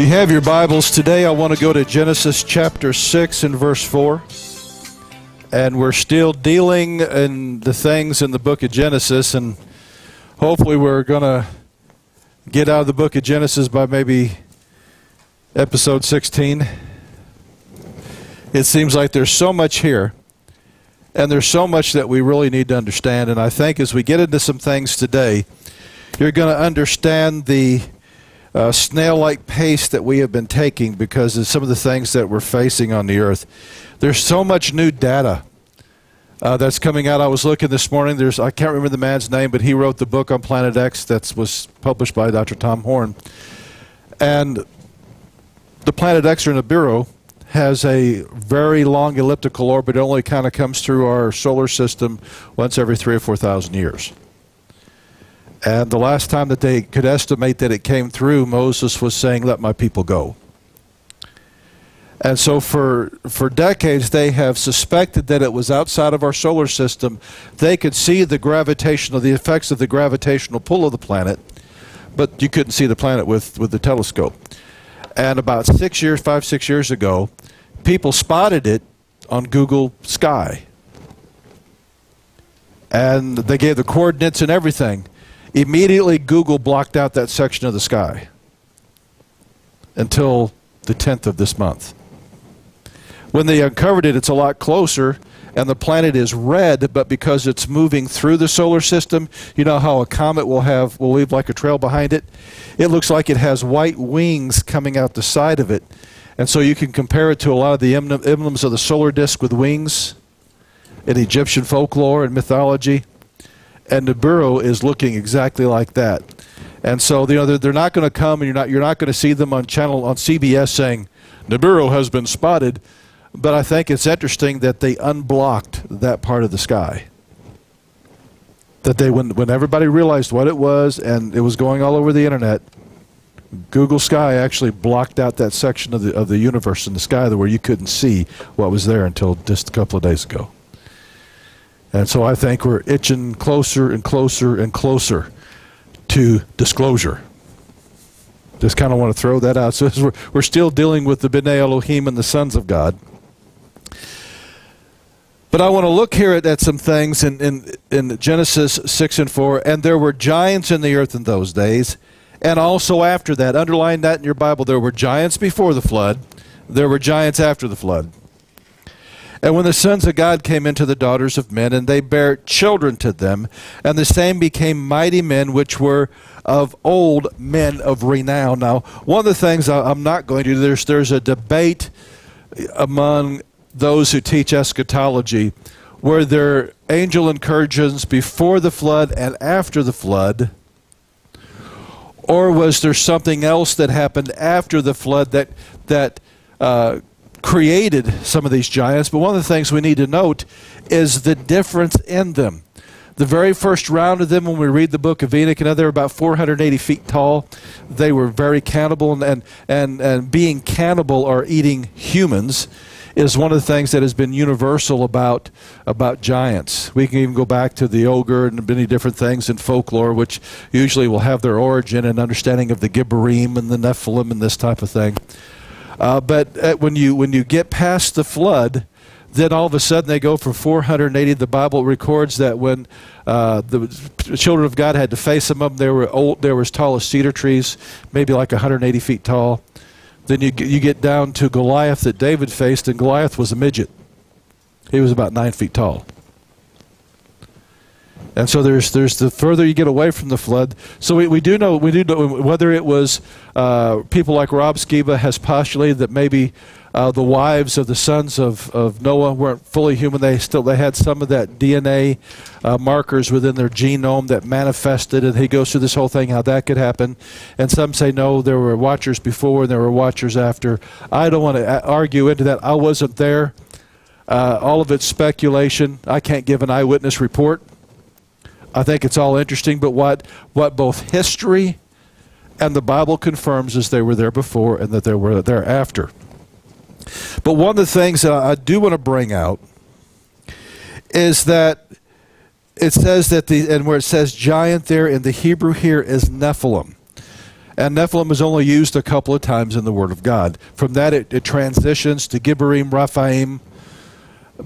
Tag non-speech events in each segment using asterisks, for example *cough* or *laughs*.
you have your Bibles today, I want to go to Genesis chapter 6 and verse 4. And we're still dealing in the things in the book of Genesis, and hopefully, we're going to get out of the book of Genesis by maybe episode 16. It seems like there's so much here, and there's so much that we really need to understand. And I think as we get into some things today, you're going to understand the uh, snail like pace that we have been taking because of some of the things that we're facing on the earth. There's so much new data. Uh, that's coming out. I was looking this morning. There's I can't remember the man's name, but he wrote the book on Planet X that was published by Dr. Tom Horn. And the Planet X or Nibiru has a very long elliptical orbit. It only kind of comes through our solar system once every three or four thousand years. And the last time that they could estimate that it came through, Moses was saying, Let my people go. And so for, for decades, they have suspected that it was outside of our solar system. They could see the gravitational, the effects of the gravitational pull of the planet, but you couldn't see the planet with, with the telescope. And about six years, five, six years ago, people spotted it on Google Sky. And they gave the coordinates and everything. Immediately, Google blocked out that section of the sky until the 10th of this month. When they uncovered it, it's a lot closer, and the planet is red, but because it's moving through the solar system, you know how a comet will have will leave like a trail behind it? It looks like it has white wings coming out the side of it. And so you can compare it to a lot of the emblems of the solar disk with wings in Egyptian folklore and mythology and Nibiru is looking exactly like that. And so you know they're, they're not going to come, and you're not you're not going to see them on channel on CBS saying Nibiru has been spotted. But I think it's interesting that they unblocked that part of the sky. That they when when everybody realized what it was and it was going all over the internet, Google Sky actually blocked out that section of the of the universe in the sky where you couldn't see what was there until just a couple of days ago. And so I think we're itching closer and closer and closer to disclosure. Just kind of want to throw that out. *laughs* So we're, we're still dealing with the B'nai Elohim and the sons of God. But I want to look here at, at some things in, in, in Genesis 6 and 4. And there were giants in the earth in those days, and also after that. Underline that in your Bible. There were giants before the flood, there were giants after the flood. And when the sons of God came into the daughters of men, and they bare children to them, and the same became mighty men, which were of old men of renown. Now, one of the things I'm not going to do, there's, there's a debate among those who teach eschatology. Were there angel incursions before the flood and after the flood? Or was there something else that happened after the flood that, that uh, created some of these giants, but one of the things we need to note is the difference in them. The very first round of them, when we read the book of Enoch, know, they're about 480 feet tall. They were very cannibal, and, and, and, and being cannibal or eating humans is one of the things that has been universal about about giants. We can even go back to the ogre and many different things in folklore, which usually will have their origin and understanding of the Gibborim and the Nephilim and this type of thing. Uh, but uh, when you when you get past the flood, then all of a sudden they go from 480. The Bible records that when uh, the children of God had to face some of them, they were old, they were as tall as cedar trees, maybe like 180 feet tall. Then you you get down to Goliath that David faced, and Goliath was a midget. He was about nine feet tall. And so there's there's the further you get away from the flood. So we, we do know we do know whether it was uh, people like Rob Skiba has postulated that maybe uh, the wives of the sons of, of Noah weren't fully human. They still they had some of that DNA uh, markers within their genome that manifested, and he goes through this whole thing how that could happen. And some say no, there were watchers before and there were watchers after. I don't want to uh, argue into that. I wasn't there. Uh, all of it's speculation. I can't give an eyewitness report. I think it's all interesting, but what, what both history and the Bible confirms is they were there before and that they were there after. But one of the things that I do want to bring out is that it says that the, and where it says giant there in the Hebrew here is Nephilim. And Nephilim is only used a couple of times in the Word of God. From that, it, it transitions to Gibborim, Raphaim.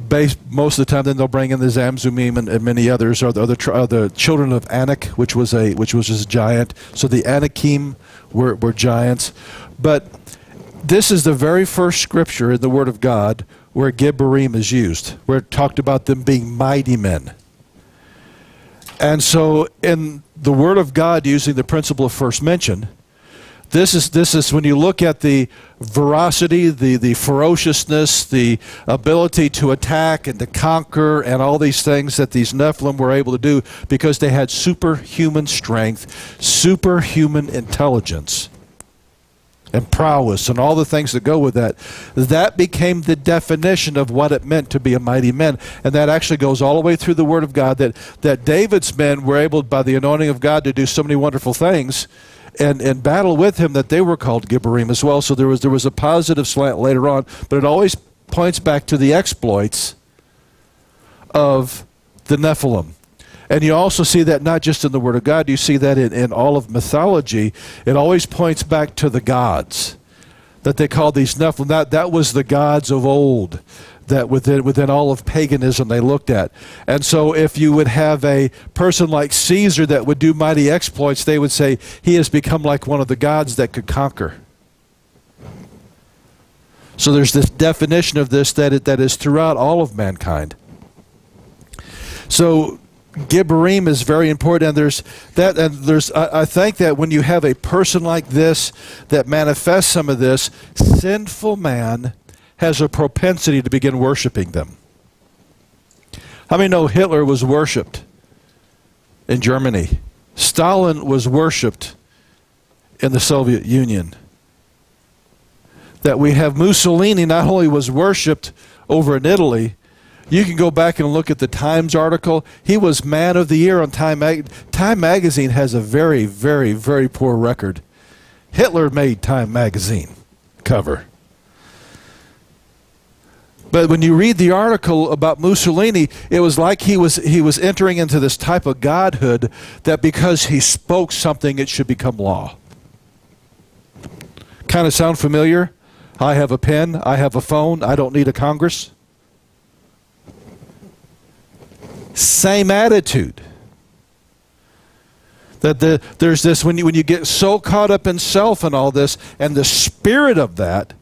Based, most of the time, then they'll bring in the Zamzummim and, and many others, or the, or the, or uh, the children of Anak, which was a which was just a giant. So the Anakim were, were giants, but this is the very first scripture in the Word of God where Gibborim is used, where it talked about them being mighty men. And so, in the Word of God, using the principle of first mention, this is this is when you look at the veracity, the the ferociousness, the ability to attack and to conquer, and all these things that these Nephilim were able to do because they had superhuman strength, superhuman intelligence and prowess and all the things that go with that. That became the definition of what it meant to be a mighty man. And that actually goes all the way through the Word of God that, that David's men were able, by the anointing of God, to do so many wonderful things and, and battle with him that they were called Gibborim as well. So there was, there was a positive slant later on, but it always points back to the exploits of the Nephilim. And you also see that not just in the Word of God, you see that in, in all of mythology. It always points back to the gods that they called these Nephilim. That, that was the gods of old that within, within all of paganism they looked at. And so if you would have a person like Caesar that would do mighty exploits, they would say he has become like one of the gods that could conquer. So there's this definition of this that, it, that is throughout all of mankind. So Gibborim is very important, and there's that, and there's. I, I, think that when you have a person like this that manifests some of this, sinful man has a propensity to begin worshiping them. How many know Hitler was worshipped in Germany? Stalin was worshipped in the Soviet Union. That we have Mussolini not only was worshipped over in Italy, you can go back and look at the Times article. He was Man of the Year on Time Time Magazine has a very, very, very poor record. Hitler made Time Magazine cover. But when you read the article about Mussolini, it was like he was he was entering into this type of godhood that because he spoke something, it should become law. Kind of sound familiar? I have a pen, I have a phone, I don't need a Congress. Same attitude. That the, there's this, when you, when you get so caught up in self and all this, and the spirit of that,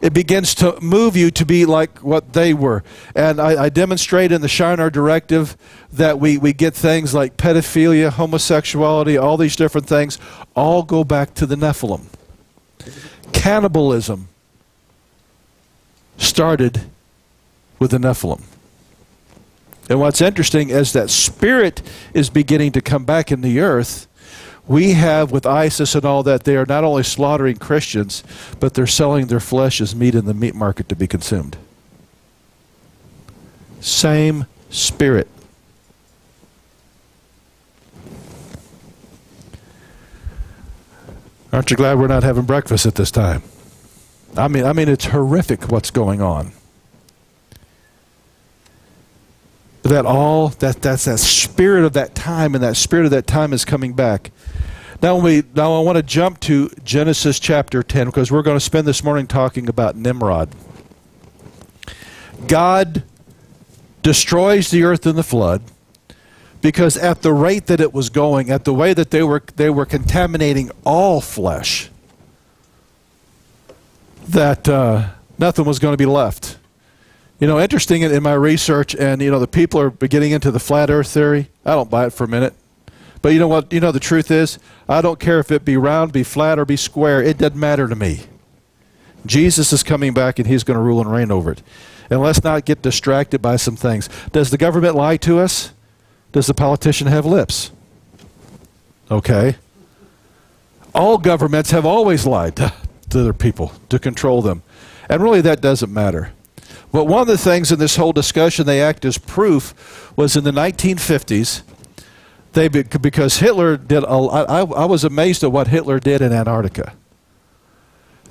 it begins to move you to be like what they were. And I, I, demonstrate in the Shinar Directive that we, we get things like pedophilia, homosexuality, all these different things, all go back to the Nephilim. Cannibalism started with the Nephilim. And what's interesting is that spirit is beginning to come back in the earth. We have, with ISIS and all that, they are not only slaughtering Christians, but they're selling their flesh as meat in the meat market to be consumed. Same spirit. Aren't you glad we're not having breakfast at this time? I mean, I mean, it's horrific what's going on. that all that that's that spirit of that time and that spirit of that time is coming back now we now i want to jump to genesis chapter 10 because we're going to spend this morning talking about nimrod god destroys the earth in the flood because at the rate that it was going at the way that they were they were contaminating all flesh that uh, nothing was going to be left you know, interesting in, in my research, and you know, the people are getting into the flat Earth theory. I don't buy it for a minute. But you know what? You know, the truth is, I don't care if it be round, be flat, or be square. It doesn't matter to me. Jesus is coming back, and he's going to rule and reign over it. And let's not get distracted by some things. Does the government lie to us? Does the politician have lips? Okay. All governments have always lied to, to their people to control them. And really, that doesn't matter. But one of the things in this whole discussion they act as proof was in the 1950s, they because Hitler did. A, I, I was amazed at what Hitler did in Antarctica.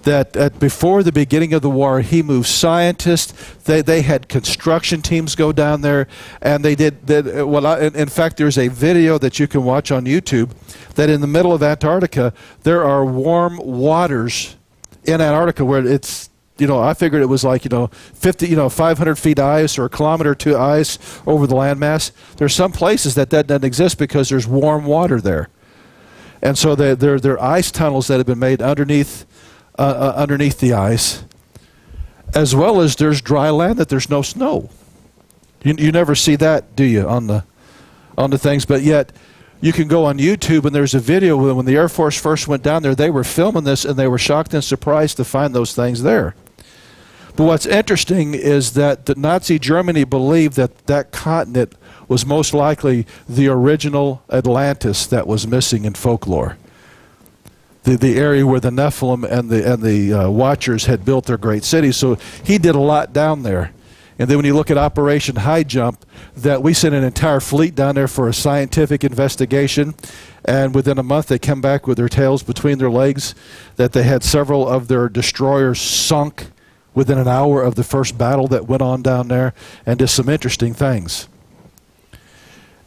that at, before the beginning of the war, he moved scientists. They, they had construction teams go down there, and they did. That, well, I, in fact, there's a video that you can watch on YouTube that in the middle of Antarctica, there are warm waters in Antarctica where it's you know, I figured it was like, you know, 50, you know, 500 feet ice or a kilometer to ice over the landmass. There's some places that that doesn't exist because there's warm water there. And so there, there, there are ice tunnels that have been made underneath uh, uh, underneath the ice, as well as there's dry land that there's no snow. You, you never see that, do you, on the on the things? But yet, you can go on YouTube and there's a video when, when the Air Force first went down there. They were filming this and they were shocked and surprised to find those things there. But what's interesting is that the Nazi Germany believed that that continent was most likely the original Atlantis that was missing in folklore the, the area where the Nephilim and the, and the uh, Watchers had built their great cities. So he did a lot down there. And then when you look at Operation High Jump, that we sent an entire fleet down there for a scientific investigation. And within a month, they come back with their tails between their legs, that they had several of their destroyers sunk within an hour of the first battle that went on down there, and just some interesting things.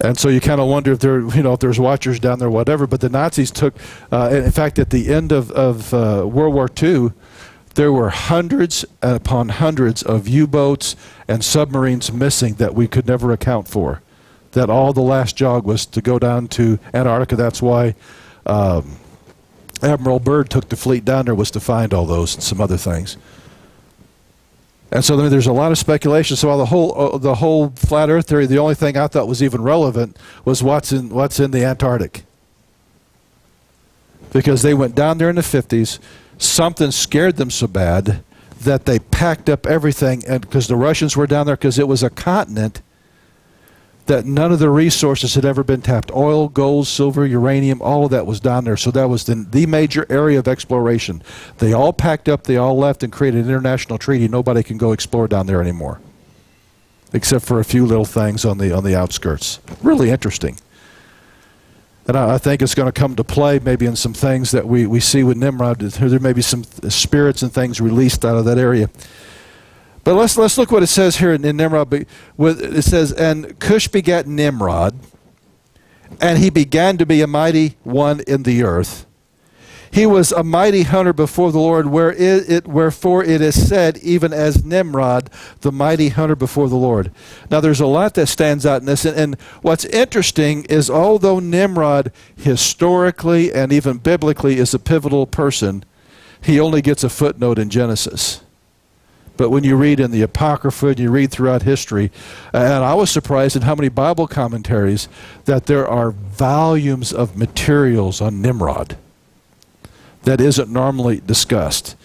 And so you kind of wonder if there, you know, if there's watchers down there, whatever. But the Nazis took, uh, in fact, at the end of, of uh, World War II, there were hundreds upon hundreds of U-boats and submarines missing that we could never account for. That all the last jog was to go down to Antarctica. That's why um, Admiral Byrd took the fleet down there was to find all those and some other things. And so there's a lot of speculation. So the whole uh, the whole flat Earth theory, the only thing I thought was even relevant was what's in what's in the Antarctic. Because they went down there in the 50s, something scared them so bad that they packed up everything, and because the Russians were down there, because it was a continent that none of the resources had ever been tapped oil, gold, silver, uranium, all of that was down there. So that was the, the major area of exploration. They all packed up, they all left and created an international treaty. Nobody can go explore down there anymore, except for a few little things on the, on the outskirts. Really interesting. And I, think it's going to come to play maybe in some things that we, we see with Nimrod. There may be some spirits and things released out of that area. But let's let's look what it says here in, Nimrod. It says, "And Cush begat Nimrod, and he began to be a mighty one in the earth. He was a mighty hunter before the Lord, where it, it, wherefore it is said, even as Nimrod, the mighty hunter before the Lord." Now, there's a lot that stands out in this, and, and what's interesting is, although Nimrod historically and even biblically is a pivotal person, he only gets a footnote in Genesis. But when you read in the Apocrypha and you read throughout history, and I was surprised at how many Bible commentaries that there are volumes of materials on Nimrod that isn't normally discussed.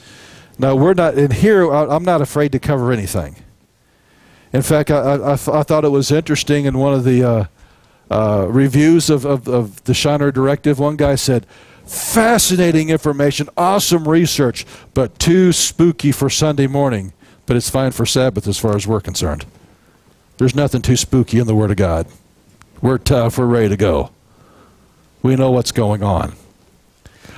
Now, we're not, in here, I'm not afraid to cover anything. In fact, I, I, I thought it was interesting in one of the uh, uh, reviews of, of, of the Shinar Directive, one guy said, fascinating information, awesome research, but too spooky for Sunday morning but it's fine for Sabbath as far as we're concerned. There's nothing too spooky in the Word of God. We're tough, we're ready to go. We know what's going on.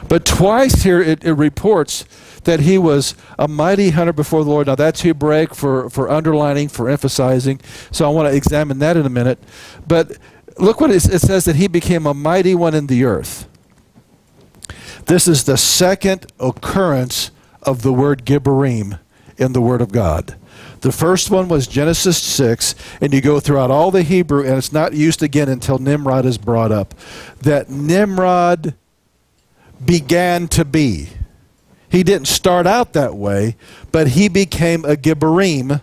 But twice here it, it reports that he was a mighty hunter before the Lord. Now that's Hebraic for, for underlining, for emphasizing. So I want to examine that in a minute. But look what it, it says that he became a mighty one in the earth. This is the second occurrence of the word Gibborim in the Word of God. The first one was Genesis 6, and you go throughout all the Hebrew, and it's not used again until Nimrod is brought up. That Nimrod began to be. He didn't start out that way, but he became a Gibborim.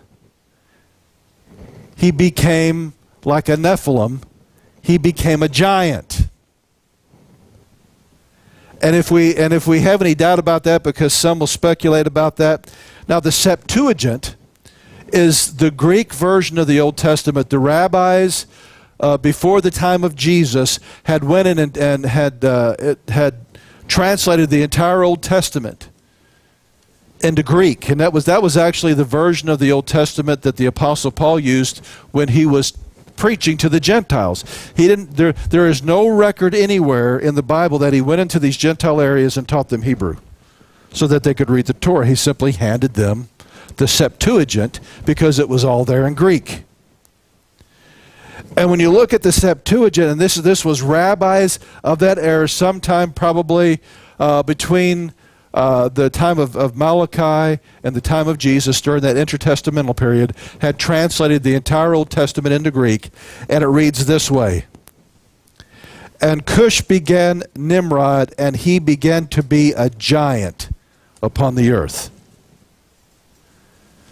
He became like a Nephilim. He became a giant. And if we and if we have any doubt about that, because some will speculate about that, now, the Septuagint is the Greek version of the Old Testament. The rabbis uh, before the time of Jesus had went in and, and had, uh, had translated the entire Old Testament into Greek. And that was, that was actually the version of the Old Testament that the Apostle Paul used when he was preaching to the Gentiles. He didn't, there, there is no record anywhere in the Bible that he went into these Gentile areas and taught them Hebrew. so that they could read the Torah. He simply handed them the Septuagint because it was all there in Greek. And when you look at the Septuagint, and this is this was rabbis of that era, sometime probably uh, between uh, the time of, of Malachi and the time of Jesus during that intertestamental period, had translated the entire Old Testament into Greek, and it reads this way. And Cush began Nimrod, and he began to be a giant upon the earth.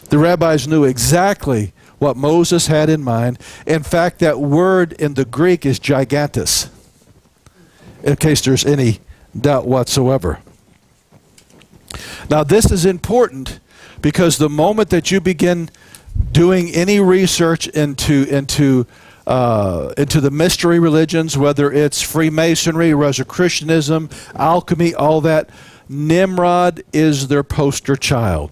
The rabbis knew exactly what Moses had in mind. In fact, that word in the Greek is gigantus, in case there's any doubt whatsoever. Now, this is important because the moment that you begin doing any research into, into, uh, into the mystery religions, whether it's Freemasonry, Rosicrucianism, alchemy, all that, Nimrod is their poster child.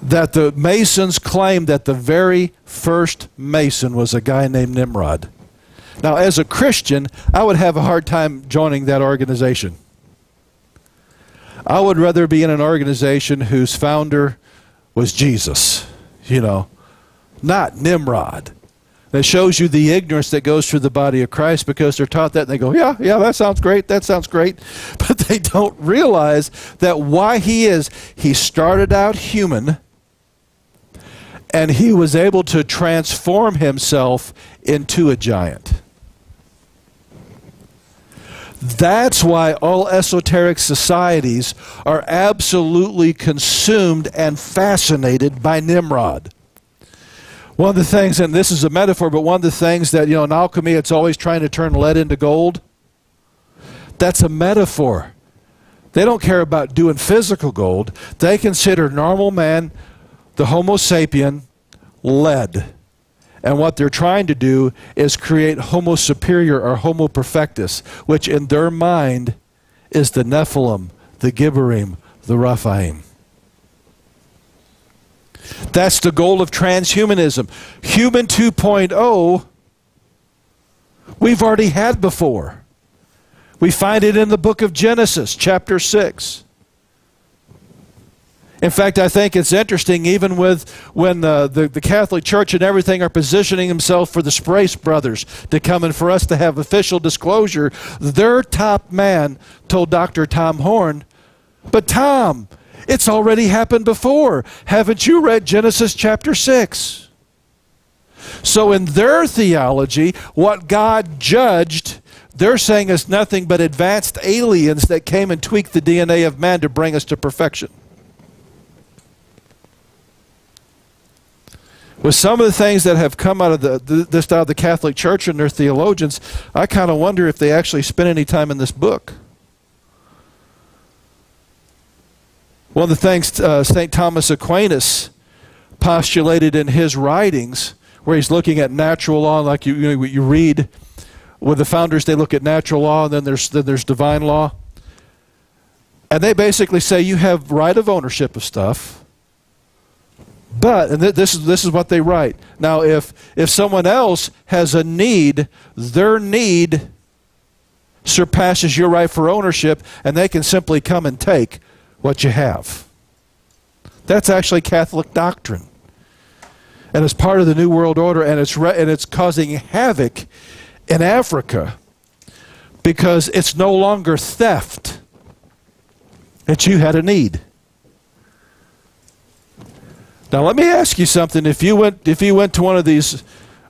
That the Masons claim that the very first Mason was a guy named Nimrod. Now, as a Christian, I would have a hard time joining that organization. I would rather be in an organization whose founder was Jesus, you know, not Nimrod. That shows you the ignorance that goes through the body of Christ because they're taught that and they go, yeah, yeah, that sounds great, that sounds great. *laughs* But they don't realize that why he is, he started out human and he was able to transform himself into a giant. That's why all esoteric societies are absolutely consumed and fascinated by Nimrod. One of the things, and this is a metaphor, but one of the things that, you know, in alchemy, it's always trying to turn lead into gold. That's a metaphor. They don't care about doing physical gold. They consider normal man, the Homo sapien, lead. And what they're trying to do is create Homo superior or Homo perfectus, which in their mind is the Nephilim, the Gibborim, the Raphaim. That's the goal of transhumanism. Human 2.0, we've already had before. We find it in the book of Genesis, chapter 6. In fact, I think it's interesting, even with when the, the, the, Catholic Church and everything are positioning themselves for the Sprace brothers to come and for us to have official disclosure, their top man told Dr. Tom Horn, But Tom, it's already happened before. Haven't you read Genesis chapter 6? So, in their theology, what God judged, they're saying is nothing but advanced aliens that came and tweaked the DNA of man to bring us to perfection. With some of the things that have come out of the, this out of the Catholic Church and their theologians, I kind of wonder if they actually spent any time in this book. One of the things uh, St. Thomas Aquinas postulated in his writings, where he's looking at natural law, like you, you, know, you read with the founders, they look at natural law, and then there's, then there's divine law. And they basically say you have right of ownership of stuff but and th this is this is what they write. Now, if if someone else has a need, their need surpasses your right for ownership, and they can simply come and take what you have. That's actually Catholic doctrine, and it's part of the New World Order, and it's and it's causing havoc in Africa because it's no longer theft that you had a need. Now let me ask you something. If you went, if you went to one of these,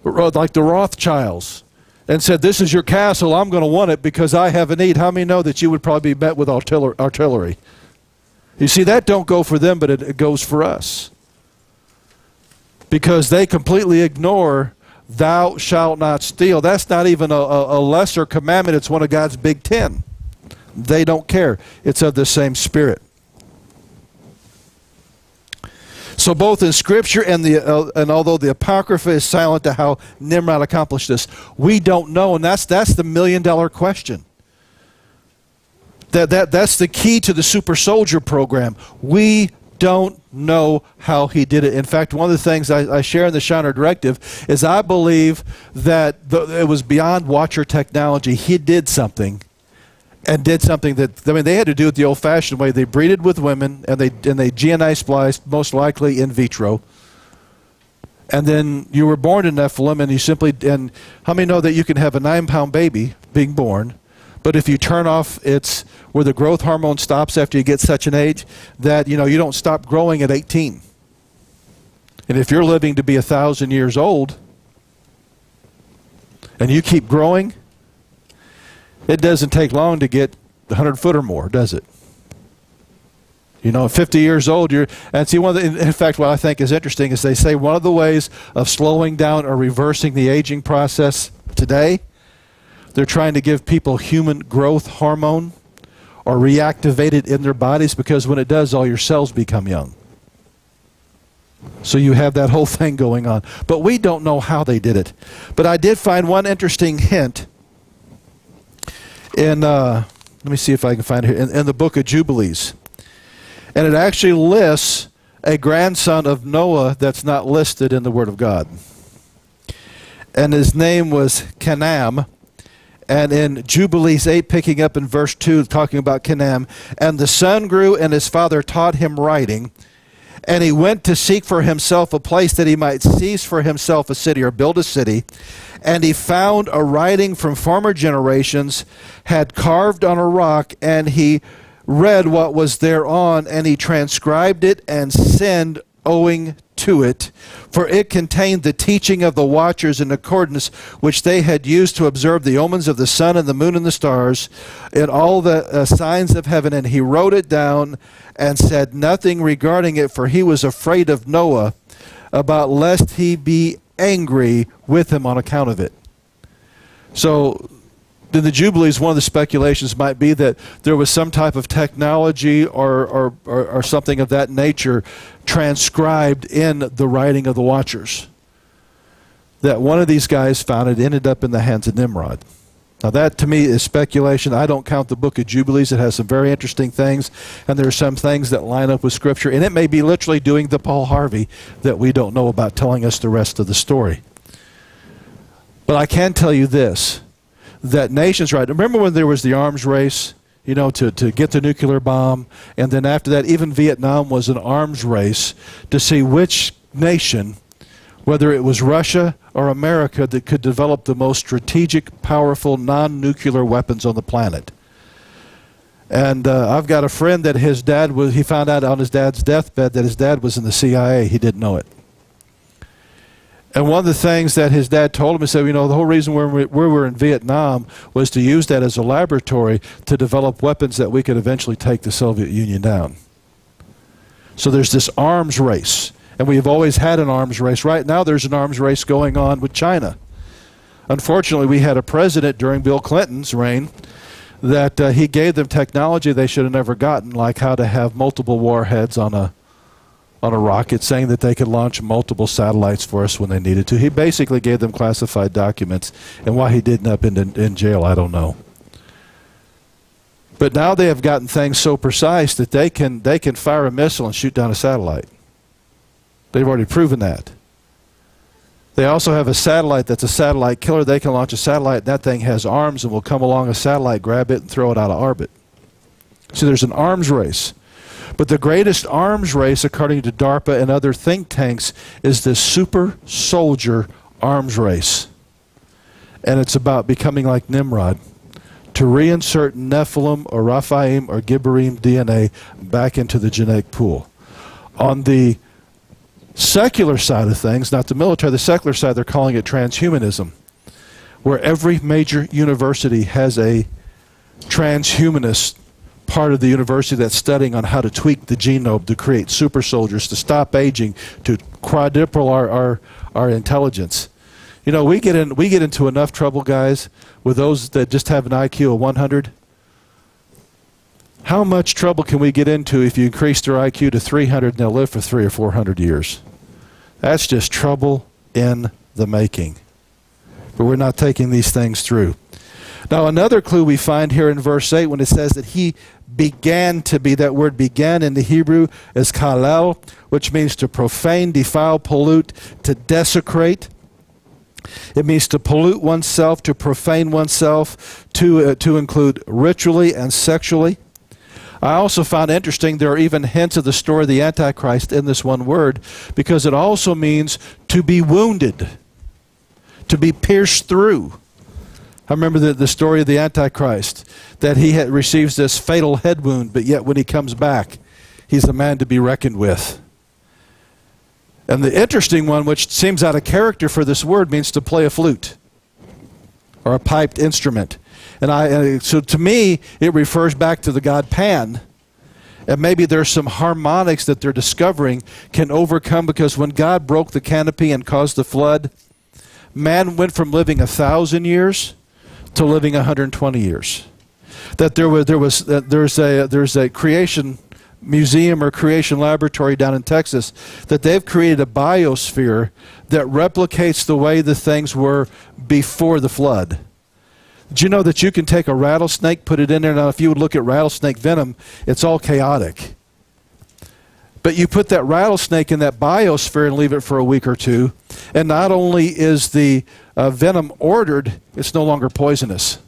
like the Rothschilds, and said, "This is your castle. I'm going to want it because I have a need," how many know that you would probably be met with artillery? You see, that don't go for them, but it, goes for us because they completely ignore "Thou shalt not steal." That's not even a, a lesser commandment. It's one of God's big ten. They don't care. It's of the same spirit. So both in Scripture and the uh, and although the Apocrypha is silent to how Nimrod accomplished this, we don't know, and that's that's the million dollar question. That that that's the key to the super soldier program. We don't know how he did it. In fact, one of the things I, I share in the Shinar Directive is I believe that the, it was beyond watcher technology. He did something and did something that I mean they had to do it the old-fashioned way. They breeded with women and they and they GNI spliced, most likely in vitro. And then you were born in Nephilim, and you simply and how many know that you can have a nine-pound baby being born, but if you turn off its where the growth hormone stops after you get such an age, that you know you don't stop growing at 18. And if you're living to be a thousand years old, and you keep growing, it doesn't take long to get 100 foot or more, does it? You know, 50 years old, you're, and see, one of the, in fact, what I think is interesting is they say one of the ways of slowing down or reversing the aging process today, they're trying to give people human growth hormone or reactivate it in their bodies because when it does, all your cells become young. So you have that whole thing going on. But we don't know how they did it. But I did find one interesting hint in, uh, let me see if I can find it here, in, in the book of Jubilees. And it actually lists a grandson of Noah that's not listed in the Word of God. And his name was Canaan. And in Jubilees 8, picking up in verse 2, talking about Canaan, and the son grew, and his father taught him writing. And he went to seek for himself a place that he might seize for himself a city or build a city. And he found a writing from former generations, had carved on a rock, and he read what was thereon, and he transcribed it and sinned owing to it, for it contained the teaching of the watchers in accordance which they had used to observe the omens of the sun and the moon and the stars, and all the uh, signs of heaven. And he wrote it down and said nothing regarding it, for he was afraid of Noah, about lest he be angry with him on account of it. So in the Jubilees, one of the speculations might be that there was some type of technology or, or, or, or, something of that nature transcribed in the writing of the Watchers. That one of these guys found it ended up in the hands of Nimrod. Now, that to me is speculation. I don't count the book of Jubilees. It has some very interesting things, and there are some things that line up with Scripture. And it may be literally doing the Paul Harvey that we don't know about, telling us the rest of the story. But I can tell you this that nations, right? Remember when there was the arms race, you know, to, to get the nuclear bomb? And then after that, even Vietnam was an arms race to see which nation, whether it was Russia or America, that could develop the most strategic, powerful, non nuclear weapons on the planet. And uh, I've got a friend that his dad was, he found out on his dad's deathbed that his dad was in the CIA. He didn't know it. And one of the things that his dad told him, he said, you know, the whole reason we we were in Vietnam was to use that as a laboratory to develop weapons that we could eventually take the Soviet Union down. So there's this arms race. And we've always had an arms race. Right now, there's an arms race going on with China. Unfortunately, we had a president during Bill Clinton's reign that uh, he gave them technology they should have never gotten, like how to have multiple warheads on a on a rocket saying that they could launch multiple satellites for us when they needed to. He basically gave them classified documents, and why he didn't up in, in jail, I don't know. But now they have gotten things so precise that they can, they can fire a missile and shoot down a satellite. They've already proven that. They also have a satellite that's a satellite killer. They can launch a satellite, and that thing has arms and will come along a satellite, grab it, and throw it out of orbit. So there's an arms race. But the greatest arms race, according to DARPA and other think tanks, is this super soldier arms race. And it's about becoming like Nimrod to reinsert Nephilim or Raphaim or Gibborim DNA back into the genetic pool. On the secular side of things, not the military, the secular side, they're calling it transhumanism, where every major university has a transhumanist part of the university that's studying on how to tweak the genome to create super soldiers, to stop aging, to quadruple our, our, our intelligence. You know, we get, in, we get into enough trouble, guys, with those that just have an IQ of 100. How much trouble can we get into if you increase their IQ to 300 and they'll live for three or 400 years? That's just trouble in the making. But we're not taking these things through. Now, another clue we find here in verse 8 when it says that he began to be, that word began in the Hebrew is kalel, which means to profane, defile, pollute, to desecrate. It means to pollute oneself, to profane oneself, to, uh, to include ritually and sexually. I also found interesting there are even hints of the story of the Antichrist in this one word because it also means to be wounded, to be pierced through. I remember the, the story of the Antichrist that he had, receives this fatal head wound, but yet when he comes back, he's a man to be reckoned with. And the interesting one, which seems out of character for this word, means to play a flute or a piped instrument. And I, uh, so to me, it refers back to the god Pan. And maybe there's some harmonics that they're discovering can overcome because when God broke the canopy and caused the flood, man went from living a thousand years to living 120 years. That there was, there was uh, there's a there's a creation museum or creation laboratory down in Texas that they've created a biosphere that replicates the way the things were before the flood. Do you know that you can take a rattlesnake, put it in there? Now, if you would look at rattlesnake venom, it's all chaotic. But you put that rattlesnake in that biosphere and leave it for a week or two, and not only is the uh, venom ordered, it's no longer poisonous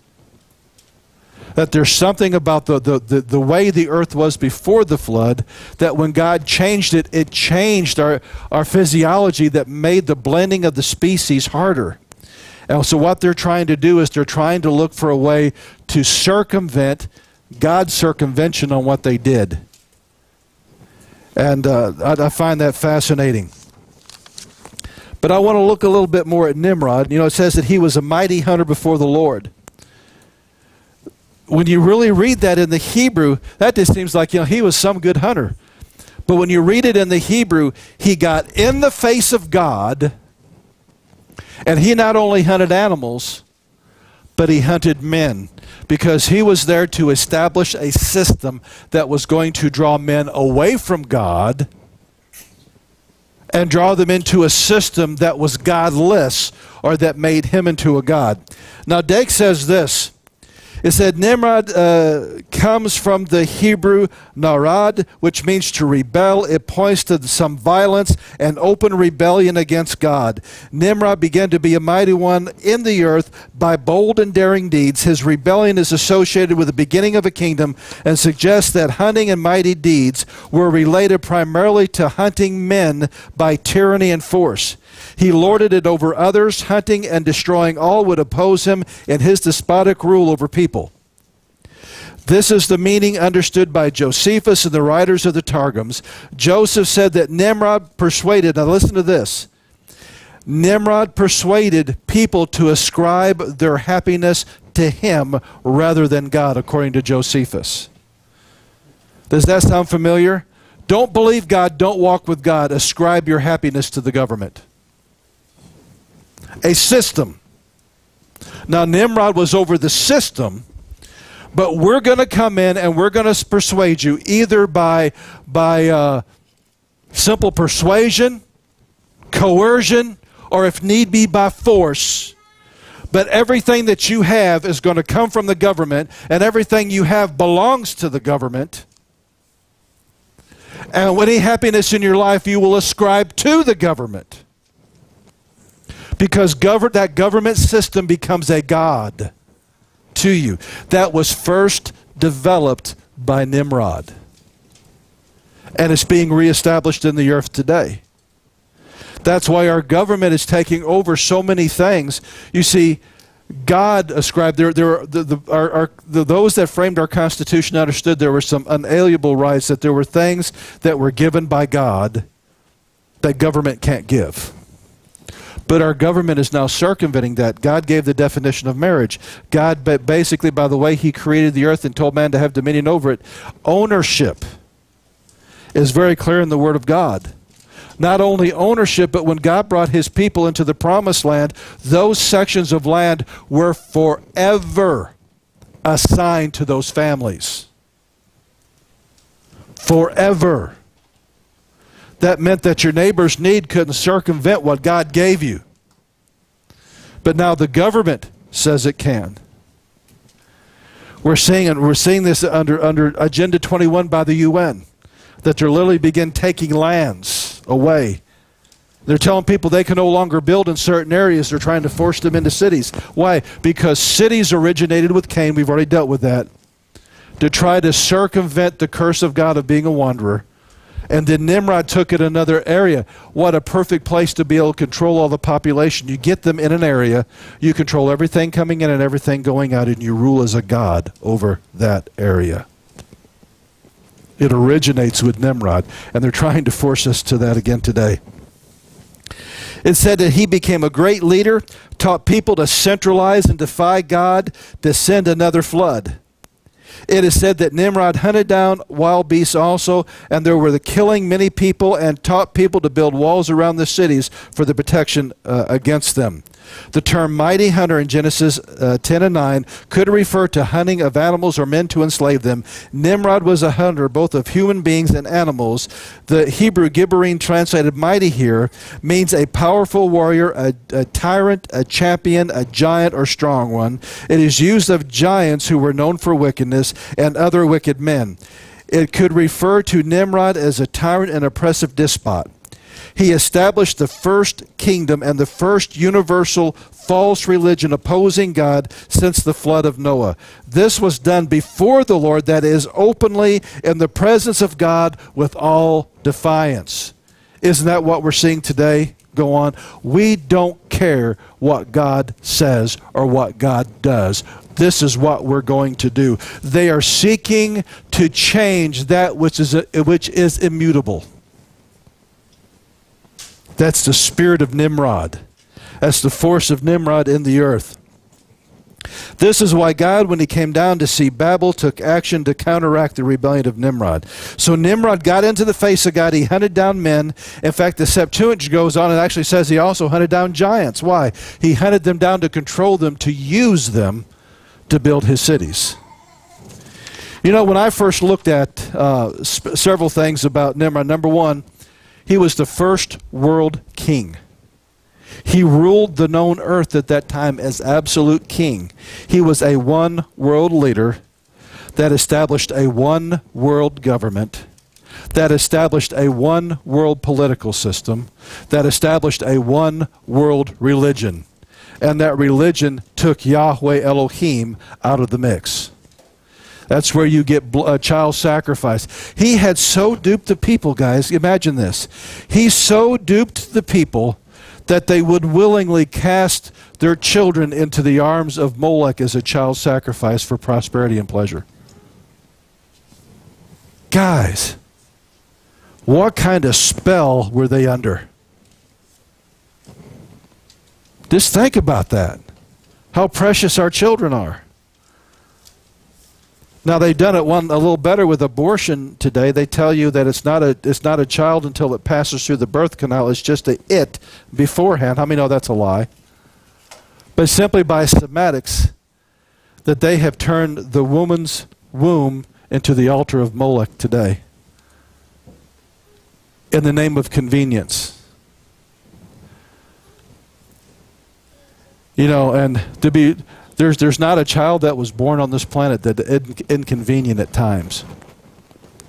that there's something about the, the, the, the, way the earth was before the flood that when God changed it, it changed our, our physiology that made the blending of the species harder. And so, what they're trying to do is they're trying to look for a way to circumvent God's circumvention on what they did. And uh, I, I find that fascinating. But I want to look a little bit more at Nimrod. You know, it says that he was a mighty hunter before the Lord when you really read that in the Hebrew, that just seems like, you know, he was some good hunter. But when you read it in the Hebrew, he got in the face of God, and he not only hunted animals, but he hunted men because he was there to establish a system that was going to draw men away from God and draw them into a system that was godless or that made him into a god. Now, Dake says this it said Nimrod uh, comes from the Hebrew narad, which means to rebel. It points to some violence and open rebellion against God. Nimrod began to be a mighty one in the earth by bold and daring deeds. His rebellion is associated with the beginning of a kingdom and suggests that hunting and mighty deeds were related primarily to hunting men by tyranny and force. He lorded it over others, hunting and destroying all would oppose him in his despotic rule over people. This is the meaning understood by Josephus and the writers of the Targums. Joseph said that Nimrod persuaded, now listen to this. Nimrod persuaded people to ascribe their happiness to him rather than God, according to Josephus. Does that sound familiar? Don't believe God, don't walk with God. Ascribe your happiness to the government a system. Now, Nimrod was over the system, but we're going to come in and we're going to persuade you either by, by uh, simple persuasion, coercion, or if need be, by force. But everything that you have is going to come from the government, and everything you have belongs to the government. And any happiness in your life you will ascribe to the government because that government system becomes a God to you. That was first developed by Nimrod. And it's being reestablished in the earth today. That's why our government is taking over so many things. You see, God ascribed there. There, the, the, our, our, the, those that framed our Constitution understood there were some unalienable rights. That there were things that were given by God that government can't give. But our government is now circumventing that. God gave the definition of marriage. God, basically, by the way He created the earth and told man to have dominion over it, ownership is very clear in the Word of God. Not only ownership, but when God brought His people into the promised land, those sections of land were forever assigned to those families. Forever. That meant that your neighbor's need couldn't circumvent what God gave you. But now the government says it can. We're seeing, we're seeing this under, under Agenda 21 by the UN, that they're literally begin taking lands away They're telling people they can no longer build in certain areas. They're trying to force them into cities. Why? Because cities originated with Cain. We've already dealt with that. To try to circumvent the curse of God of being a wanderer. And then Nimrod took it another area. What a perfect place to be able to control all the population. You get them in an area, you control everything coming in and everything going out, and you rule as a god over that area. It originates with Nimrod, and they're trying to force us to that again today. It said that he became a great leader, taught people to centralize and defy God, to send another flood. It is said that Nimrod hunted down wild beasts also, and there were the killing many people and taught people to build walls around the cities for the protection uh, against them. The term mighty hunter in Genesis uh, 10 and 9 could refer to hunting of animals or men to enslave them. Nimrod was a hunter both of human beings and animals. The Hebrew Gibborim translated mighty here means a powerful warrior, a, a tyrant, a champion, a giant, or strong one. It is used of giants who were known for wickedness and other wicked men. It could refer to Nimrod as a tyrant and oppressive despot. He established the first kingdom and the first universal false religion opposing God since the flood of Noah. This was done before the Lord, that is, openly in the presence of God with all defiance. Isn't that what we're seeing today go on? We don't care what God says or what God does. This is what we're going to do. They are seeking to change that which is, which is immutable. That's the spirit of Nimrod. That's the force of Nimrod in the earth. This is why God, when he came down to see Babel, took action to counteract the rebellion of Nimrod. So Nimrod got into the face of God. He hunted down men. In fact, the Septuagint goes on and actually says he also hunted down giants. Why? He hunted them down to control them, to use them to build his cities. You know, when I first looked at uh, several things about Nimrod, number one, he was the first world king. He ruled the known earth at that time as absolute king. He was a one world leader that established a one world government, that established a one world political system, that established a one world religion. And that religion took Yahweh Elohim out of the mix. That's where you get uh, child sacrifice. He had so duped the people, guys. Imagine this. He so duped the people that they would willingly cast their children into the arms of Molech as a child sacrifice for prosperity and pleasure. Guys, what kind of spell were they under? Just think about that. How precious our children are. Now they've done it one a little better with abortion today. They tell you that it's not a it's not a child until it passes through the birth canal. It's just a it beforehand. How many know that's a lie? But simply by somatics, that they have turned the woman's womb into the altar of Molech today. In the name of convenience. You know, and to be there's, there's not a child that was born on this planet that is inconvenient at times.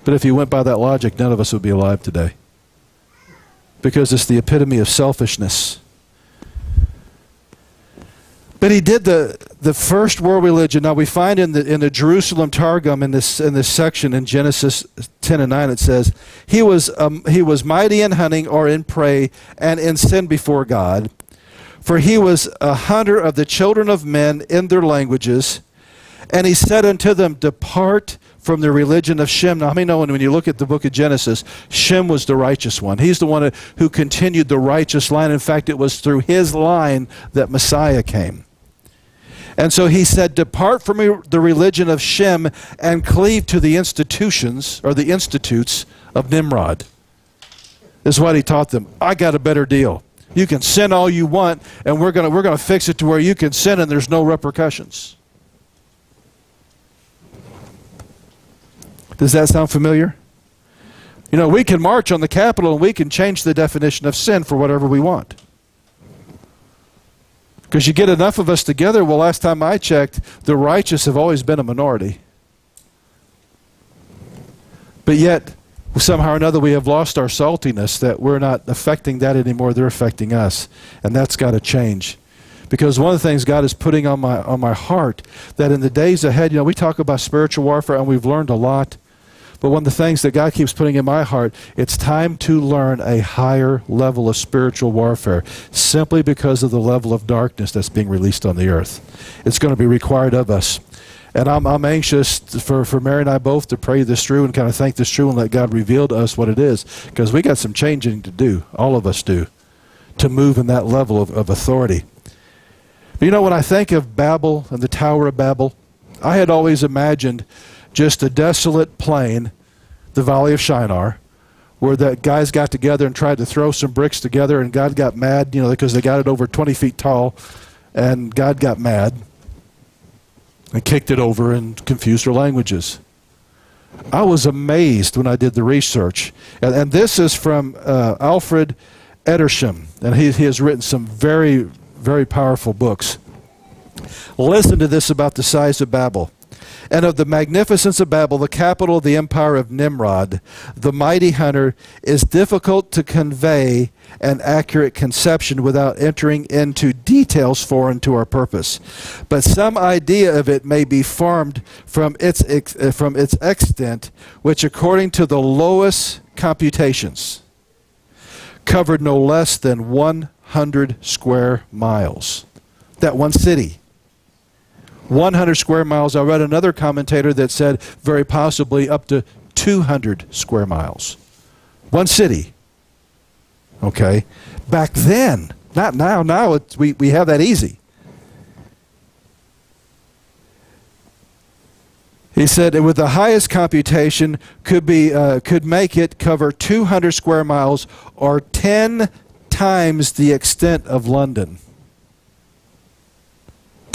But if you went by that logic, none of us would be alive today. Because it's the epitome of selfishness. But he did the, the first world religion. Now we find in the in the Jerusalem Targum in this in this section in Genesis 10 and 9 it says he was um, he was mighty in hunting or in prey and in sin before God. For he was a hunter of the children of men in their languages. And he said unto them, Depart from the religion of Shem. Now, how many know when you look at the book of Genesis, Shem was the righteous one? He's the one who continued the righteous line. In fact, it was through his line that Messiah came. And so he said, Depart from the religion of Shem and cleave to the institutions or the institutes of Nimrod. Is what he taught them. I got a better deal. You can sin all you want, and we're going to we're going to fix it to where you can sin and there's no repercussions. Does that sound familiar? You know, we can march on the Capitol and we can change the definition of sin for whatever we want. Because you get enough of us together, well, last time I checked, the righteous have always been a minority. But yet, somehow or another we have lost our saltiness that we're not affecting that anymore. They're affecting us. And that's got to change. Because one of the things God is putting on my on my heart that in the days ahead you know we talk about spiritual warfare and we've learned a lot. But one of the things that God keeps putting in my heart it's time to learn a higher level of spiritual warfare simply because of the level of darkness that's being released on the earth. It's going to be required of us and I'm, I'm anxious for, for Mary and I both to pray this through and kind of think this through and let God reveal to us what it is. Because we got some changing to do. All of us do. To move in that level of, of authority. But you know, when I think of Babel and the Tower of Babel, I had always imagined just a desolate plain, the Valley of Shinar, where the guys got together and tried to throw some bricks together, and God got mad, you know, because they got it over 20 feet tall, and God got mad and kicked it over and confused our languages. I was amazed when I did the research. And, and this is from uh, Alfred Edersheim, and he, he has written some very, very powerful books. Listen to this about the size of Babel and of the magnificence of Babel, the capital of the empire of Nimrod, the mighty hunter, is difficult to convey an accurate conception without entering into details foreign to our purpose. But some idea of it may be formed from its, uh, from its extent, which, according to the lowest computations, covered no less than 100 square miles. That one city. 100 square miles. I read another commentator that said very possibly up to 200 square miles. One city. Okay? Back then, not now. Now we, we have that easy. He said with the highest computation could be uh, could make it cover 200 square miles or 10 times the extent of London.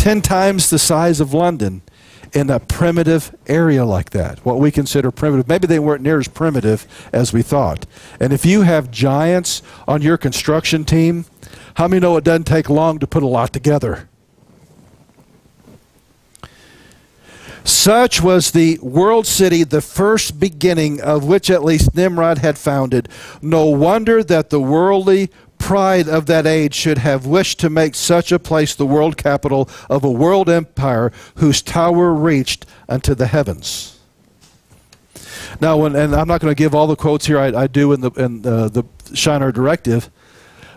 10 times the size of London in a primitive area like that, what we consider primitive. Maybe they weren't near as primitive as we thought. And if you have giants on your construction team, how many know it doesn't take long to put a lot together? Such was the world city, the first beginning of which at least Nimrod had founded. No wonder that the worldly pride of that age should have wished to make such a place the world capital of a world empire whose tower reached unto the heavens. Now, when, and I'm not going to give all the quotes here I, I do in the, in the, Shinar Directive,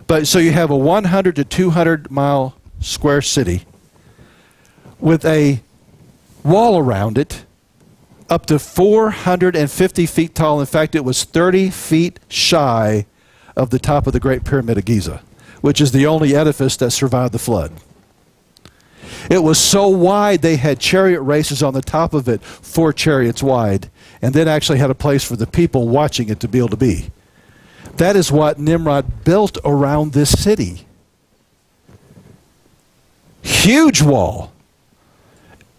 but so you have a 100 to 200 mile square city with a wall around it up to 450 feet tall. In fact, it was 30 feet shy of the top of the Great Pyramid of Giza, which is the only edifice that survived the flood. It was so wide they had chariot races on the top of it, four chariots wide, and then actually had a place for the people watching it to be able to be. That is what Nimrod built around this city. Huge wall.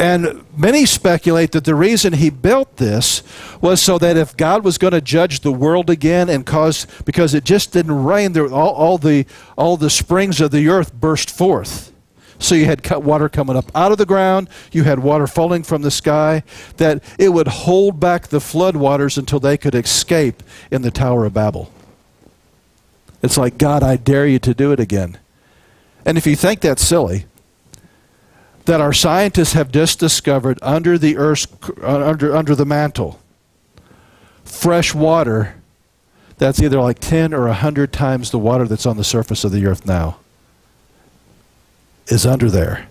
And many speculate that the reason he built this was so that if God was going to judge the world again and cause, because it just didn't rain, there, all, all, the, all the springs of the earth burst forth. So you had water coming up out of the ground, you had water falling from the sky, that it would hold back the flood waters until they could escape in the Tower of Babel. It's like, God, I dare you to do it again. And if you think that's silly, that our scientists have just discovered under the earth's uh, under under the mantle fresh water that's either like 10 or 100 times the water that's on the surface of the earth now is under there.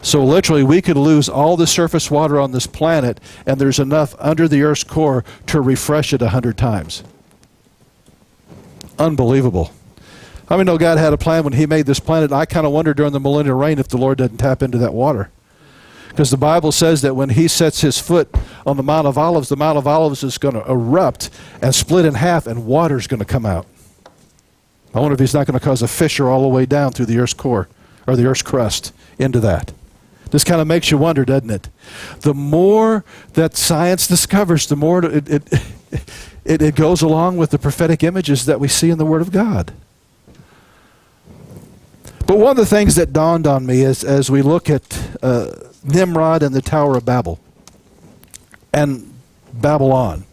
So literally we could lose all the surface water on this planet and there's enough under the earth's core to refresh it 100 times. Unbelievable I mean, know God had a plan when He made this planet? I kind of wonder during the millennial reign if the Lord doesn't tap into that water. Because the Bible says that when He sets His foot on the Mount of Olives, the Mount of Olives is going to erupt and split in half, and water is going to come out. I wonder if He's not going to cause a fissure all the way down through the Earth's core or the Earth's crust into that. This kind of makes you wonder, doesn't it? The more that science discovers, the more it, it, *laughs* it, it goes along with the prophetic images that we see in the Word of God. But one of the things that dawned on me is as we look at uh, Nimrod and the Tower of Babel and Babylon,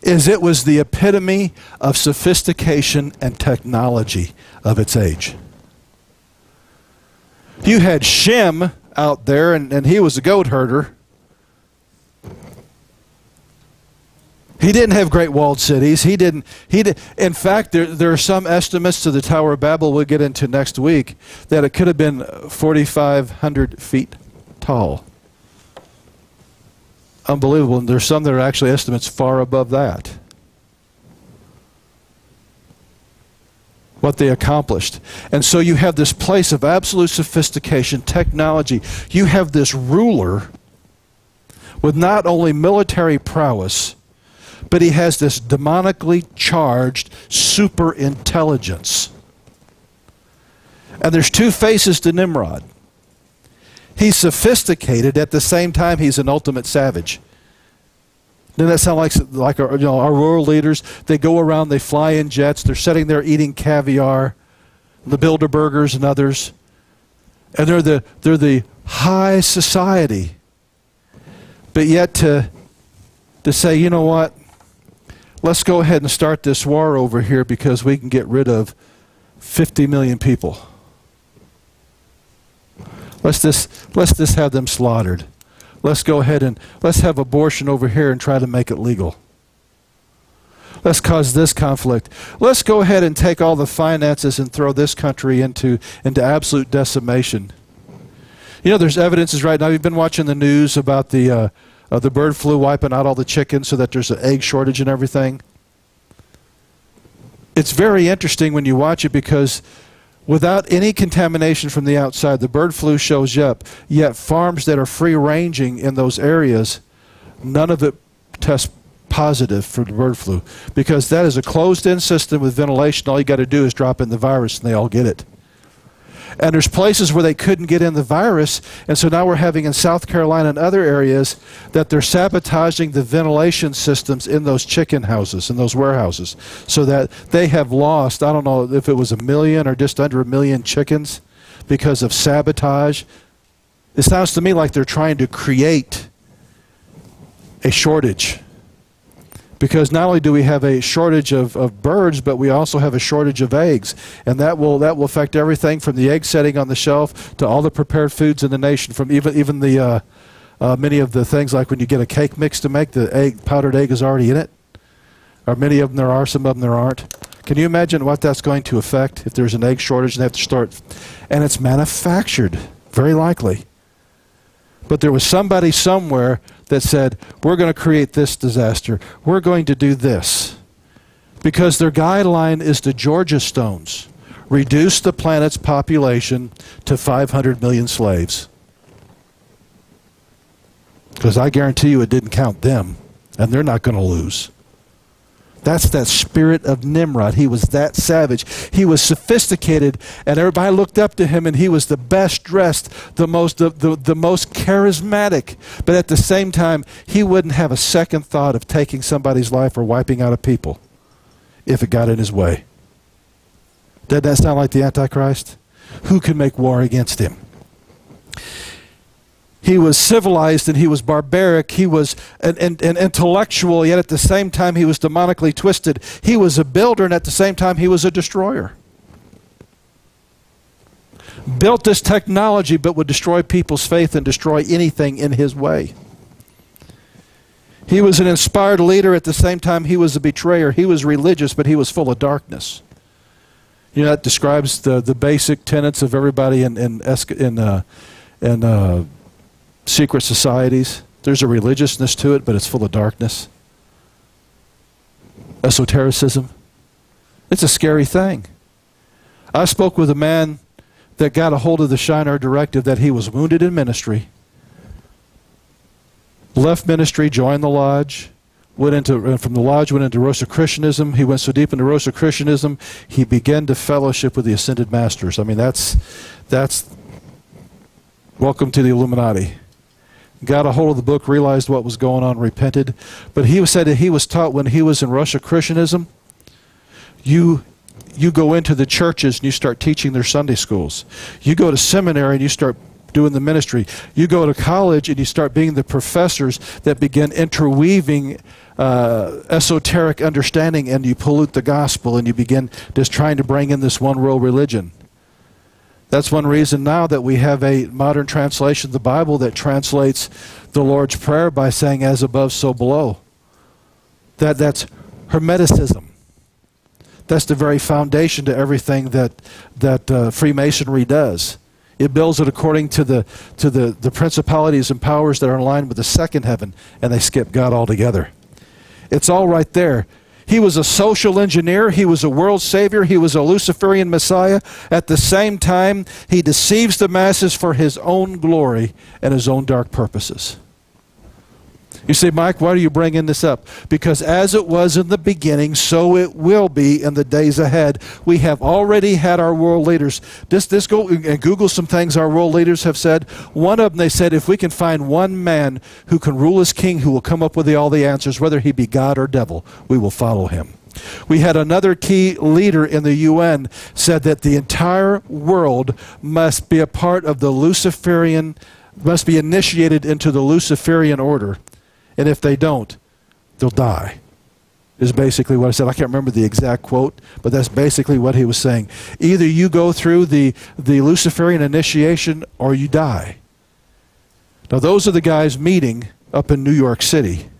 is it was the epitome of sophistication and technology of its age. You had Shem out there, and, and he was a goat herder. He didn't have great walled cities. He didn't. He did. In fact, there there are some estimates to the Tower of Babel we'll get into next week that it could have been 4,500 feet tall. Unbelievable. And there's some that are actually estimates far above that. What they accomplished. And so you have this place of absolute sophistication, technology. You have this ruler with not only military prowess but he has this demonically charged super intelligence. And there's two faces to Nimrod. He's sophisticated at the same time he's an ultimate savage. Doesn't that sound like like our, you know, our leaders? They go around, they fly in jets, they're sitting there eating caviar, the Bilderbergers and others, and they're the they're the high society. But yet to to say, you know what? Let's go ahead and start this war over here because we can get rid of 50 million people. Let's just, let's just have them slaughtered. Let's go ahead and let's have abortion over here and try to make it legal. Let's cause this conflict. Let's go ahead and take all the finances and throw this country into, into absolute decimation. You know, there's evidences right now. You've been watching the news about the uh, uh, the bird flu wiping out all the chickens so that there's an egg shortage and everything. It's very interesting when you watch it because without any contamination from the outside, the bird flu shows up. Yet farms that are free ranging in those areas, none of it tests positive for the bird flu because that is a closed in system with ventilation. All you got to do is drop in the virus and they all get it. And there's places where they couldn't get in the virus. And so now we're having in South Carolina and other areas that they're sabotaging the ventilation systems in those chicken houses, in those warehouses, so that they have lost, I don't know if it was a million or just under a million chickens because of sabotage. It sounds to me like they're trying to create a shortage because not only do we have a shortage of, of birds, but we also have a shortage of eggs, and that will that will affect everything from the egg setting on the shelf to all the prepared foods in the nation, from even even the uh, uh, many of the things like when you get a cake mix to make, the egg powdered egg is already in it, or many of them there are, some of them there aren't. Can you imagine what that's going to affect if there's an egg shortage and they have to start, and it's manufactured, very likely. But there was somebody somewhere that said, We're going to create this disaster. We're going to do this. Because their guideline is the Georgia Stones reduce the planet's population to 500 million slaves. Because I guarantee you it didn't count them, and they're not going to lose. That's that spirit of Nimrod. He was that savage. He was sophisticated, and everybody looked up to him, and he was the best dressed, the most, the, the, the most charismatic. But at the same time, he wouldn't have a second thought of taking somebody's life or wiping out a people if it got in his way. Doesn't that sound like the Antichrist? Who can make war against him? He was civilized and he was barbaric. He was an, an, an, intellectual, yet at the same time he was demonically twisted. He was a builder, and at the same time he was a destroyer. Built this technology, but would destroy people's faith and destroy anything in his way. He was an inspired leader, at the same time he was a betrayer. He was religious, but he was full of darkness. You know, that describes the, the basic tenets of everybody in, in, in, uh, in uh, secret societies. There's a religiousness to it, but it's full of darkness. Esotericism. It's a scary thing. I spoke with a man that got a hold of the Shinar directive that he was wounded in ministry, left ministry, joined the lodge, went into uh, from the lodge went into Rosicrucianism. He went so deep into Rosicrucianism, he began to fellowship with the ascended masters. I mean, that's that's welcome to the Illuminati got a hold of the book, realized what was going on, repented. But he said that he was taught when he was in Rosicrucianism, you you go into the churches and you start teaching their Sunday schools. You go to seminary and you start doing the ministry. You go to college and you start being the professors that begin interweaving uh, esoteric understanding and you pollute the gospel and you begin just trying to bring in this one world religion. That's one reason now that we have a modern translation of the Bible that translates the Lord's Prayer by saying, as above, so below. That, that's Hermeticism. That's the very foundation to everything that, that uh, Freemasonry does. It builds it according to, the, to the, the principalities and powers that are in line with the second heaven, and they skip God altogether. It's all right there. He was a social engineer. He was a world savior. He was a Luciferian Messiah. At the same time, he deceives the masses for his own glory and his own dark purposes. You say, Mike, why are you bringing this up? Because as it was in the beginning, so it will be in the days ahead. We have already had our world leaders. This, this go and Google some things our world leaders have said. One of them, they said, if we can find one man who can rule as king, who will come up with the, all the answers, whether he be God or devil, we will follow him. We had another key leader in the UN said that the entire world must be a part of the Luciferian, must be initiated into the Luciferian order. And if they don't, they'll die. Is basically what I said. I can't remember the exact quote, but that's basically what he was saying. Either you go through the, the Luciferian initiation or you die. Now, those are the guys meeting up in New York City.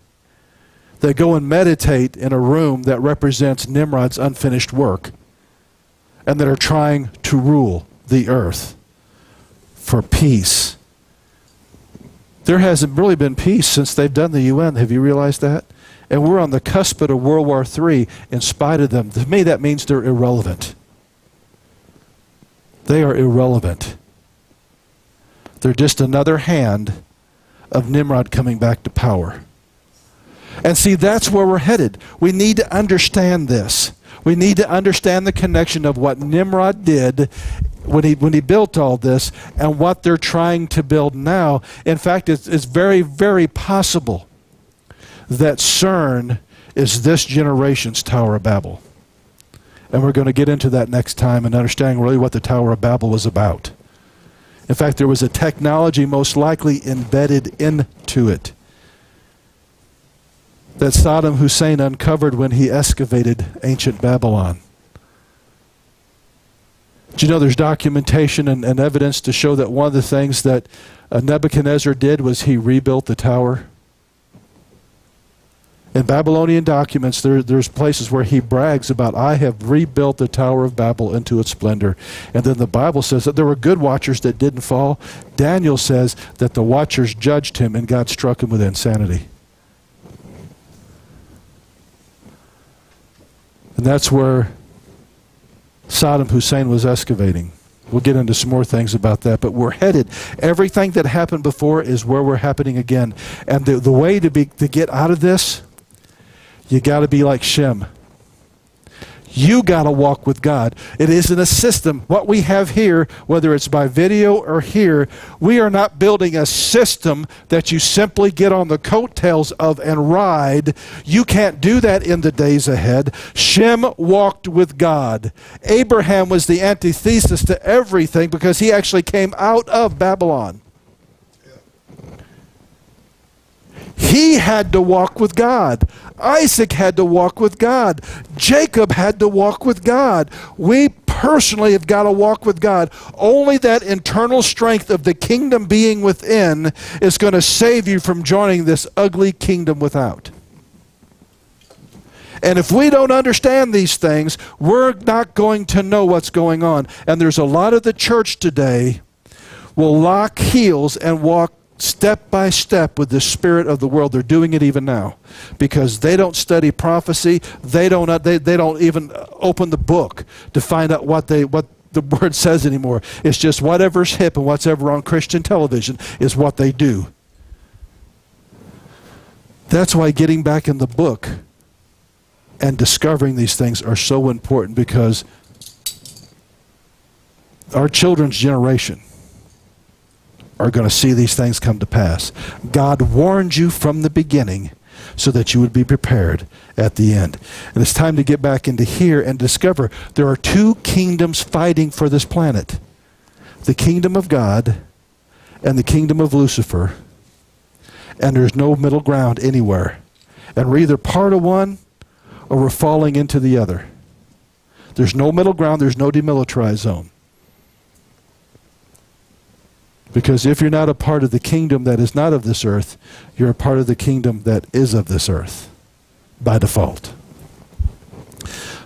They go and meditate in a room that represents Nimrod's unfinished work and that are trying to rule the earth for peace there hasn't really been peace since they've done the UN. Have you realized that? And we're on the cusp of World War III in spite of them. To me, that means they're irrelevant. They are irrelevant. They're just another hand of Nimrod coming back to power. And see, that's where we're headed. We need to understand this. We need to understand the connection of what Nimrod did when he when he built all this and what they're trying to build now. In fact, it's, it's very very possible that CERN is this generation's Tower of Babel. And we're going to get into that next time and understanding really what the Tower of Babel was about. In fact, there was a technology most likely embedded into it that Saddam Hussein uncovered when he excavated ancient Babylon. Do you know there's documentation and, and, evidence to show that one of the things that uh, Nebuchadnezzar did was he rebuilt the tower? In Babylonian documents, there, there's places where he brags about, I have rebuilt the Tower of Babel into its splendor. And then the Bible says that there were good watchers that didn't fall. Daniel says that the watchers judged him and God struck him with insanity. And that's where Saddam Hussein was excavating. We'll get into some more things about that, but we're headed. Everything that happened before is where we're happening again. And the, the way to, be, to get out of this, you got to be like Shem. You got to walk with God. It isn't a system. What we have here, whether it's by video or here, we are not building a system that you simply get on the coattails of and ride. You can't do that in the days ahead. Shem walked with God. Abraham was the antithesis to everything because he actually came out of Babylon. He had to walk with God. Isaac had to walk with God. Jacob had to walk with God. We personally have got to walk with God. Only that internal strength of the kingdom being within is going to save you from joining this ugly kingdom without. And if we don't understand these things, we're not going to know what's going on. And there's a lot of the church today will lock heels and walk step by step with the spirit of the world. They're doing it even now because they don't study prophecy. They don't, uh, they, they don't even open the book to find out what, they, what the *laughs* word says anymore. It's just whatever's hip and what's ever on Christian television is what they do. That's why getting back in the book and discovering these things are so important because our children's generation are going to see these things come to pass. God warned you from the beginning so that you would be prepared at the end. And it's time to get back into here and discover there are two kingdoms fighting for this planet the kingdom of God and the kingdom of Lucifer, and there's no middle ground anywhere. And we're either part of one or we're falling into the other. There's no middle ground, there's no demilitarized zone. Because if you're not a part of the kingdom that is not of this earth, you're a part of the kingdom that is of this earth by default.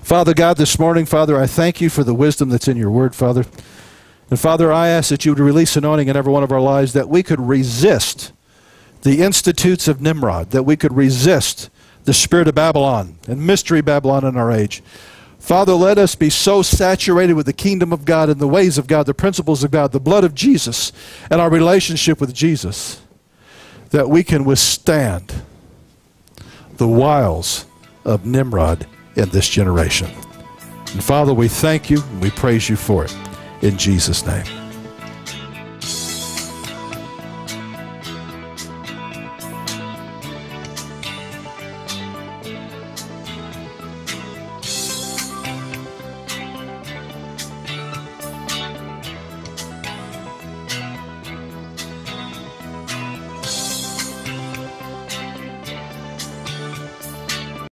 Father God, this morning, Father, I thank you for the wisdom that's in your word, Father. And Father, I ask that you would release anointing in every one of our lives that we could resist the institutes of Nimrod, that we could resist the spirit of Babylon and mystery Babylon in our age. Father, let us be so saturated with the kingdom of God and the ways of God, the principles of God, the blood of Jesus, and our relationship with Jesus that we can withstand the wiles of Nimrod in this generation. And Father, we thank you and we praise you for it. In Jesus' name.